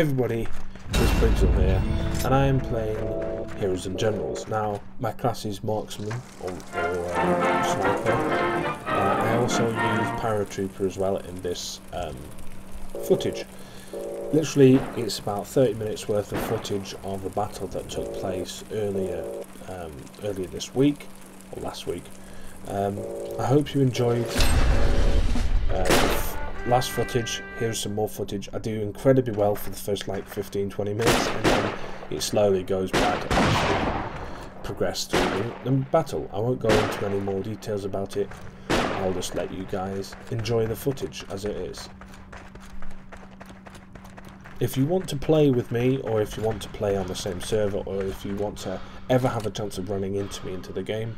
Everybody, it's Briggsil here, and I am playing Heroes and Generals. Now, my class is Marksman, or, or uh, Sniper. Uh, I also use Paratrooper as well in this um, footage. Literally, it's about 30 minutes worth of footage of a battle that took place earlier, um, earlier this week, or last week. Um, I hope you enjoyed uh, last footage, here's some more footage. I do incredibly well for the first like 15-20 minutes and then it slowly goes to actually progress through the battle. I won't go into any more details about it. I'll just let you guys enjoy the footage as it is. If you want to play with me or if you want to play on the same server or if you want to ever have a chance of running into me into the game,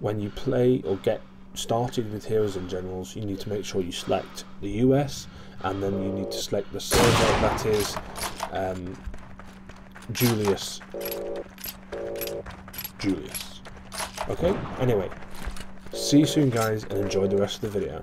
when you play or get started with Heroes and Generals, you need to make sure you select the US and then you need to select the server that is um, Julius. Julius. Okay, anyway, see you soon guys and enjoy the rest of the video.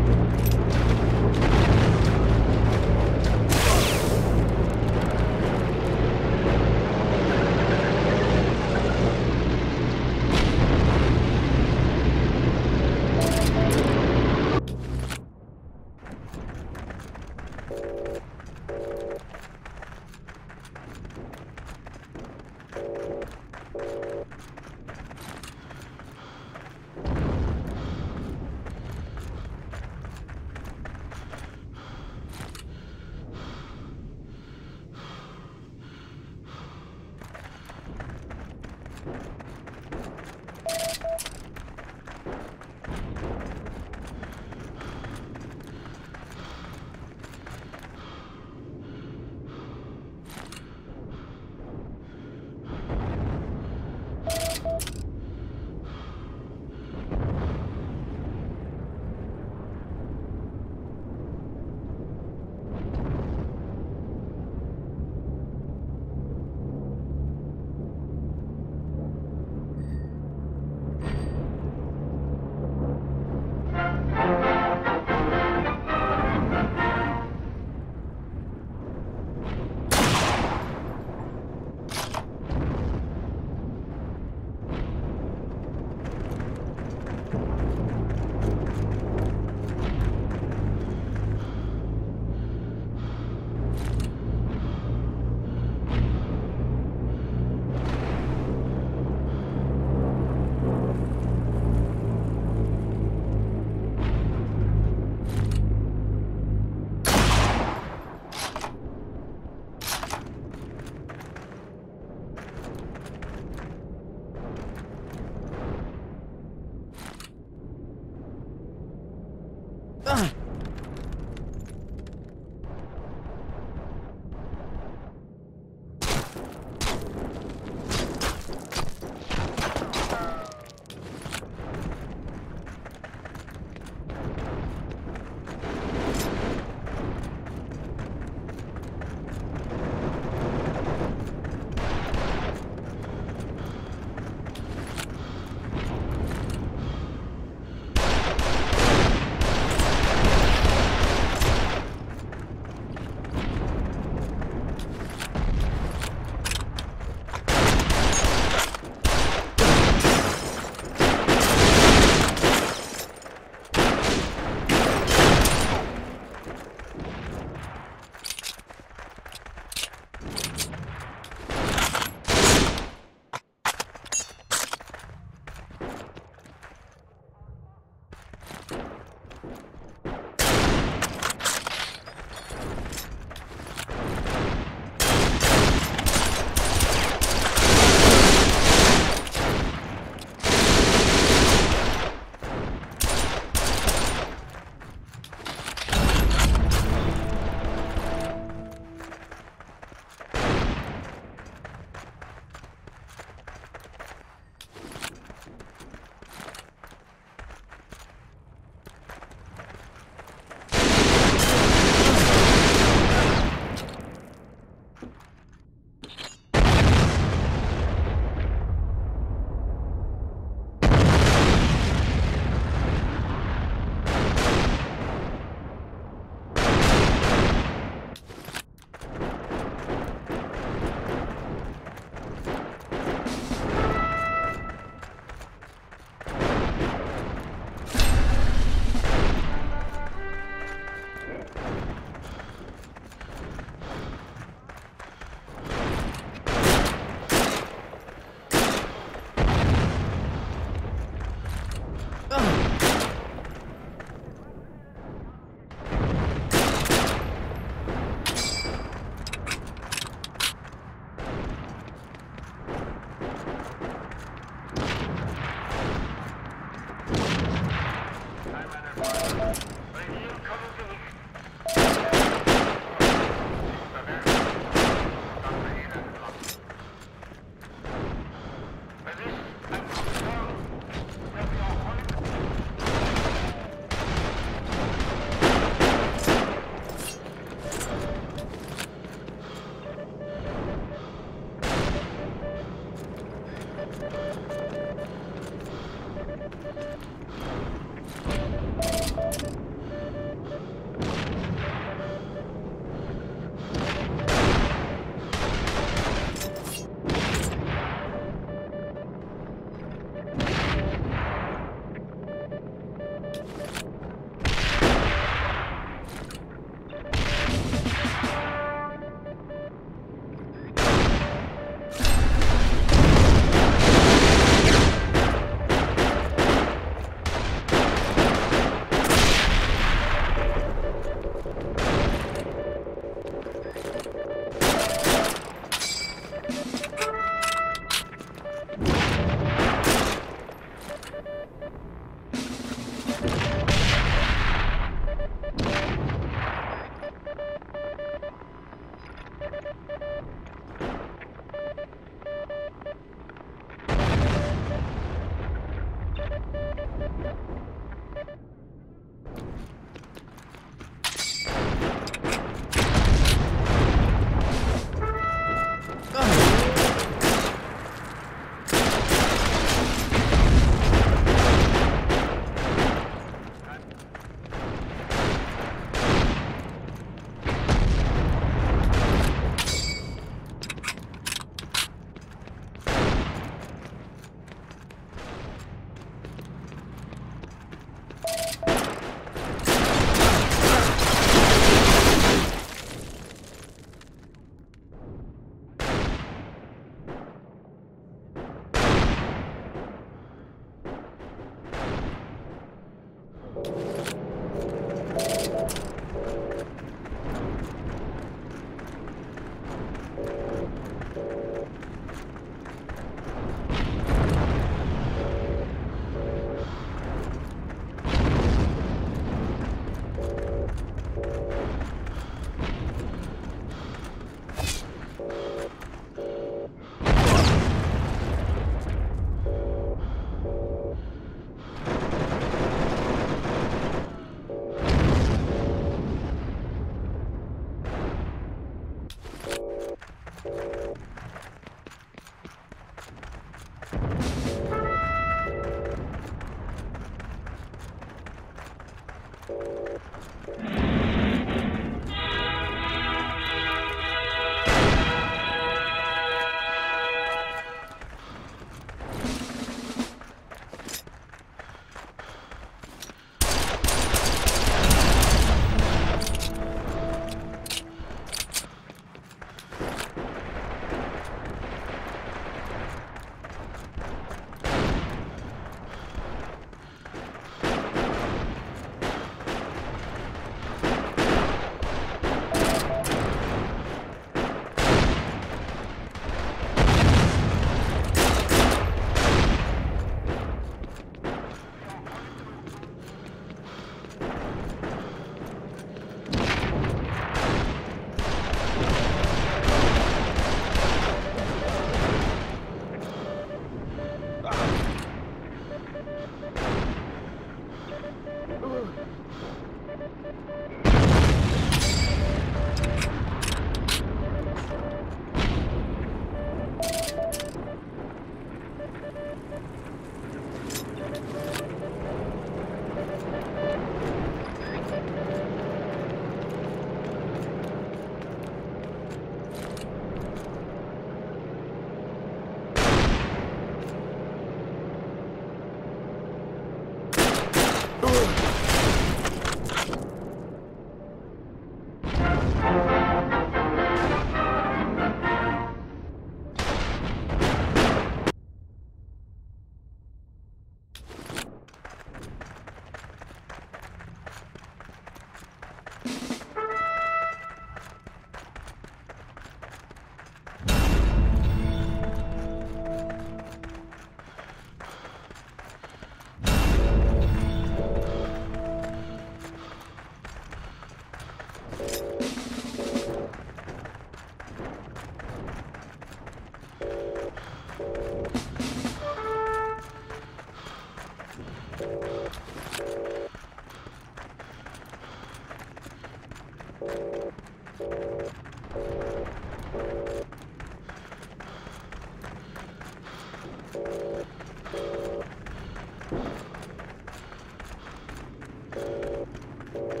Ah!